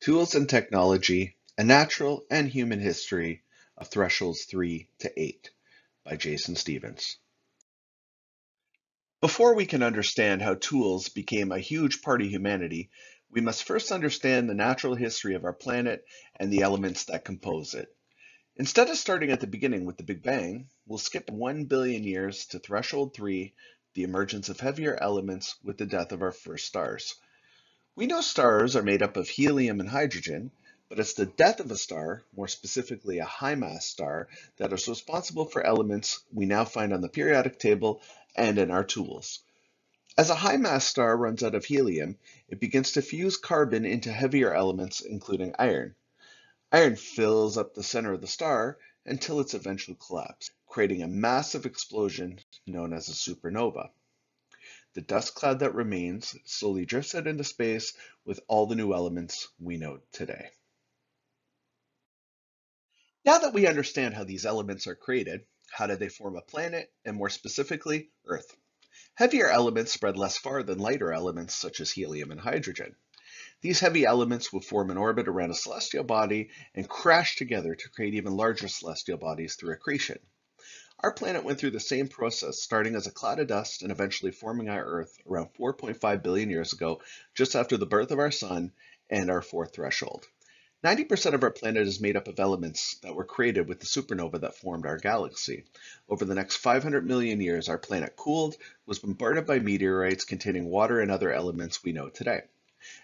Tools and Technology, A Natural and Human History of Thresholds 3 to 8 by Jason Stevens. Before we can understand how tools became a huge part of humanity, we must first understand the natural history of our planet and the elements that compose it. Instead of starting at the beginning with the Big Bang, we'll skip 1 billion years to threshold 3, the emergence of heavier elements with the death of our first stars. We know stars are made up of helium and hydrogen, but it's the death of a star, more specifically a high mass star, that is responsible for elements we now find on the periodic table and in our tools. As a high mass star runs out of helium, it begins to fuse carbon into heavier elements, including iron. Iron fills up the center of the star until its eventual collapse, creating a massive explosion known as a supernova. The dust cloud that remains slowly drifts out into space with all the new elements we know today. Now that we understand how these elements are created, how did they form a planet, and more specifically, Earth? Heavier elements spread less far than lighter elements such as helium and hydrogen. These heavy elements will form an orbit around a celestial body and crash together to create even larger celestial bodies through accretion. Our planet went through the same process, starting as a cloud of dust and eventually forming our Earth around 4.5 billion years ago, just after the birth of our sun and our fourth threshold. 90% of our planet is made up of elements that were created with the supernova that formed our galaxy. Over the next 500 million years, our planet cooled, was bombarded by meteorites containing water and other elements we know today.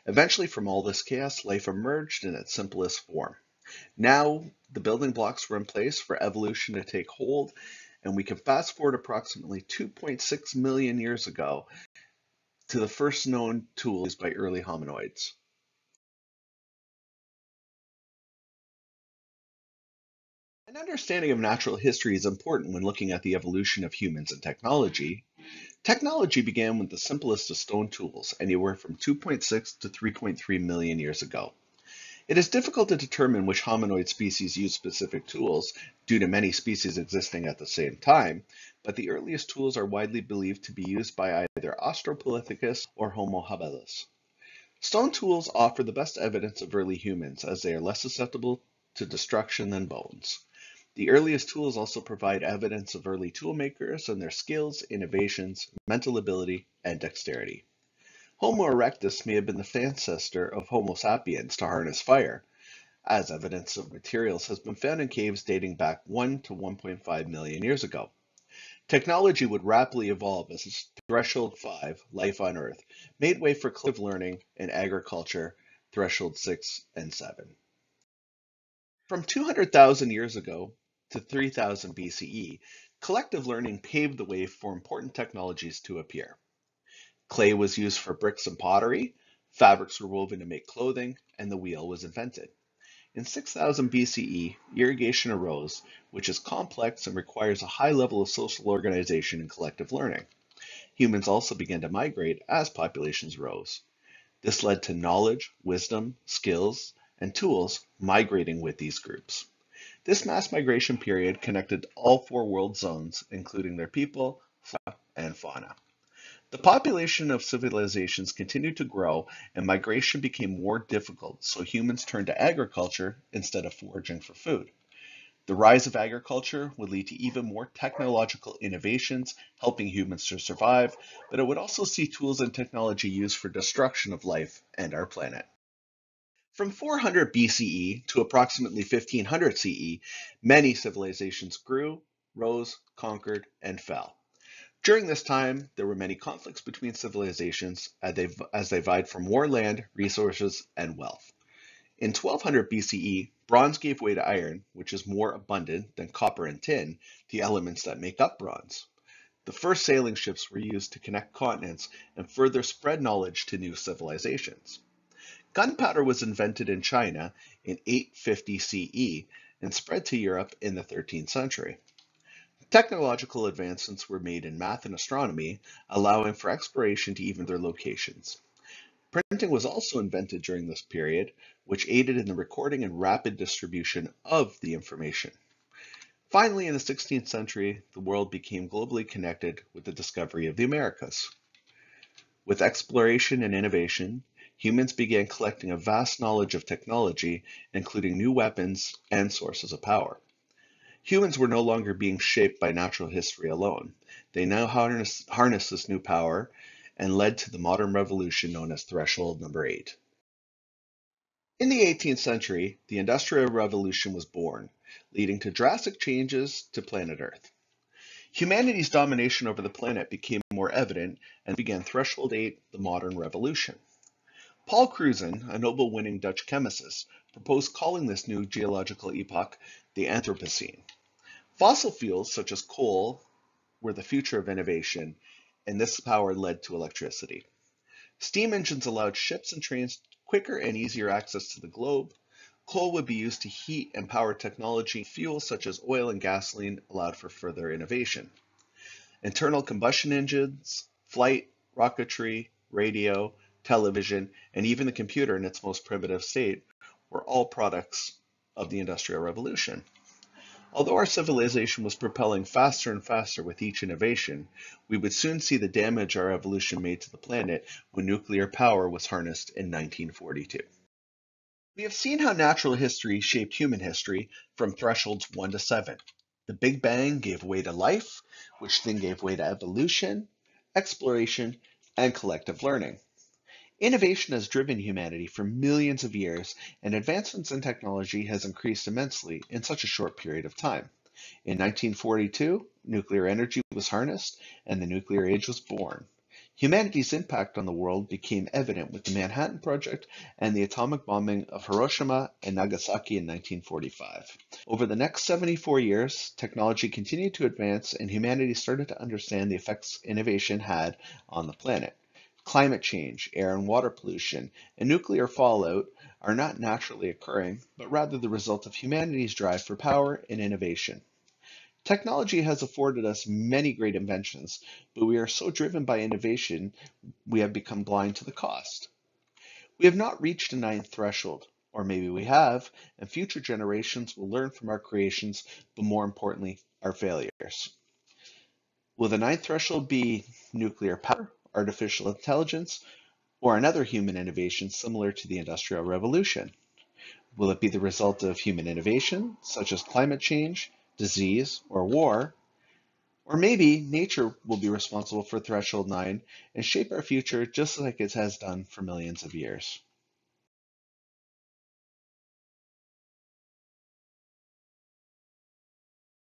Eventually, from all this chaos, life emerged in its simplest form. Now, the building blocks were in place for evolution to take hold, and we can fast forward approximately 2.6 million years ago to the first known tools by early hominoids. An understanding of natural history is important when looking at the evolution of humans and technology. Technology began with the simplest of stone tools, anywhere from 2.6 to 3.3 million years ago. It is difficult to determine which hominoid species used specific tools due to many species existing at the same time, but the earliest tools are widely believed to be used by either Australopithecus or Homo habilis. Stone tools offer the best evidence of early humans as they are less susceptible to destruction than bones. The earliest tools also provide evidence of early toolmakers and their skills, innovations, mental ability, and dexterity. Homo erectus may have been the ancestor of Homo sapiens to harness fire, as evidence of materials has been found in caves dating back 1 to 1.5 million years ago. Technology would rapidly evolve as Threshold 5, life on Earth, made way for collective learning and agriculture, Threshold 6 and 7. From 200,000 years ago to 3000 BCE, collective learning paved the way for important technologies to appear. Clay was used for bricks and pottery, fabrics were woven to make clothing, and the wheel was invented. In 6000 BCE, irrigation arose, which is complex and requires a high level of social organization and collective learning. Humans also began to migrate as populations rose. This led to knowledge, wisdom, skills, and tools migrating with these groups. This mass migration period connected all four world zones, including their people, flora, and fauna. The population of civilizations continued to grow and migration became more difficult, so humans turned to agriculture instead of foraging for food. The rise of agriculture would lead to even more technological innovations, helping humans to survive, but it would also see tools and technology used for destruction of life and our planet. From 400 BCE to approximately 1500 CE, many civilizations grew, rose, conquered, and fell. During this time, there were many conflicts between civilizations as they, as they vied for more land, resources, and wealth. In 1200 BCE, bronze gave way to iron, which is more abundant than copper and tin, the elements that make up bronze. The first sailing ships were used to connect continents and further spread knowledge to new civilizations. Gunpowder was invented in China in 850 CE and spread to Europe in the 13th century. Technological advancements were made in math and astronomy, allowing for exploration to even their locations. Printing was also invented during this period, which aided in the recording and rapid distribution of the information. Finally, in the 16th century, the world became globally connected with the discovery of the Americas. With exploration and innovation, humans began collecting a vast knowledge of technology, including new weapons and sources of power. Humans were no longer being shaped by natural history alone. They now harnessed harness this new power and led to the modern revolution known as Threshold Number 8. In the 18th century, the Industrial Revolution was born, leading to drastic changes to planet Earth. Humanity's domination over the planet became more evident and began Threshold 8, the modern revolution. Paul Crutzen, a Nobel winning Dutch chemist, proposed calling this new geological epoch the Anthropocene. Fossil fuels such as coal were the future of innovation, and this power led to electricity. Steam engines allowed ships and trains quicker and easier access to the globe. Coal would be used to heat and power technology. Fuels such as oil and gasoline allowed for further innovation. Internal combustion engines, flight, rocketry, radio, television, and even the computer in its most primitive state were all products of the Industrial Revolution. Although our civilization was propelling faster and faster with each innovation, we would soon see the damage our evolution made to the planet when nuclear power was harnessed in 1942. We have seen how natural history shaped human history from thresholds 1 to 7. The Big Bang gave way to life, which then gave way to evolution, exploration, and collective learning. Innovation has driven humanity for millions of years, and advancements in technology has increased immensely in such a short period of time. In 1942, nuclear energy was harnessed and the nuclear age was born. Humanity's impact on the world became evident with the Manhattan Project and the atomic bombing of Hiroshima and Nagasaki in 1945. Over the next 74 years, technology continued to advance and humanity started to understand the effects innovation had on the planet. Climate change, air and water pollution, and nuclear fallout are not naturally occurring, but rather the result of humanity's drive for power and innovation. Technology has afforded us many great inventions, but we are so driven by innovation, we have become blind to the cost. We have not reached a ninth threshold, or maybe we have, and future generations will learn from our creations, but more importantly, our failures. Will the ninth threshold be nuclear power, artificial intelligence, or another human innovation similar to the Industrial Revolution? Will it be the result of human innovation, such as climate change, disease, or war? Or maybe nature will be responsible for Threshold 9 and shape our future just like it has done for millions of years.